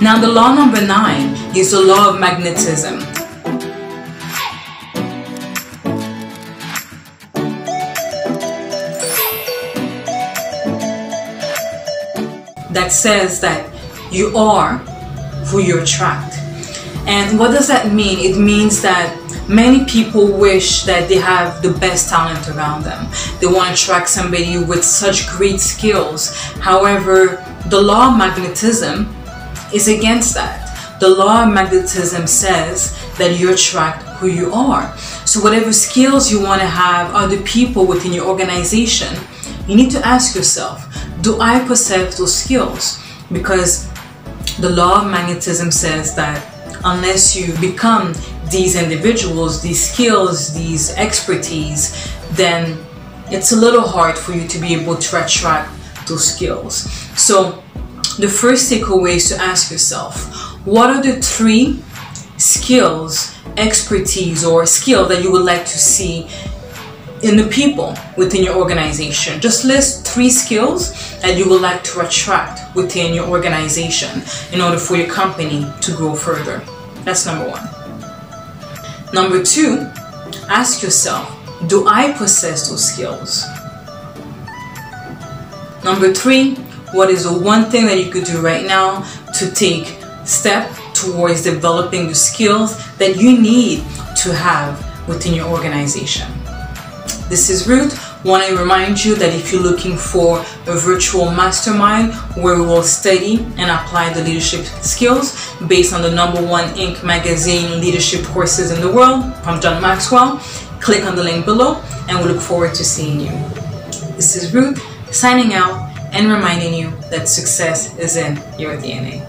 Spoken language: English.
Now, the law number nine is the law of magnetism. That says that you are who you attract. And what does that mean? It means that many people wish that they have the best talent around them. They want to attract somebody with such great skills. However, the law of magnetism is against that. The law of magnetism says that you attract who you are. So whatever skills you want to have other people within your organization, you need to ask yourself, do I possess those skills? Because the law of magnetism says that unless you become these individuals, these skills, these expertise, then it's a little hard for you to be able to attract those skills. So the first takeaway is to ask yourself, what are the three skills, expertise, or skill that you would like to see in the people within your organization. Just list three skills that you would like to attract within your organization in order for your company to grow further. That's number one. Number two, ask yourself, do I possess those skills? Number three, what is the one thing that you could do right now to take step towards developing the skills that you need to have within your organization? This is Ruth. Want to remind you that if you're looking for a virtual mastermind where we will study and apply the leadership skills based on the number one Inc. magazine leadership courses in the world from John Maxwell, click on the link below and we look forward to seeing you. This is Ruth signing out and reminding you that success is in your DNA.